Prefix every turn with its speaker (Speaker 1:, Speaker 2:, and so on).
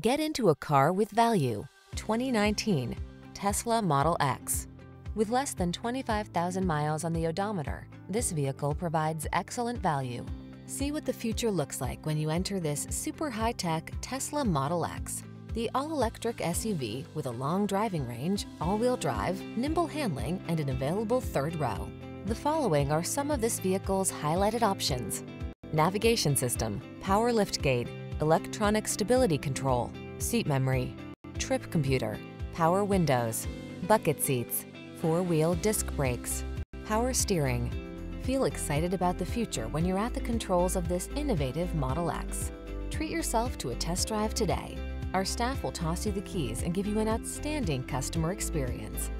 Speaker 1: Get into a car with value. 2019 Tesla Model X. With less than 25,000 miles on the odometer, this vehicle provides excellent value. See what the future looks like when you enter this super high-tech Tesla Model X. The all-electric SUV with a long driving range, all-wheel drive, nimble handling, and an available third row. The following are some of this vehicle's highlighted options. Navigation system, power liftgate, electronic stability control, seat memory, trip computer, power windows, bucket seats, four-wheel disc brakes, power steering. Feel excited about the future when you're at the controls of this innovative Model X. Treat yourself to a test drive today. Our staff will toss you the keys and give you an outstanding customer experience.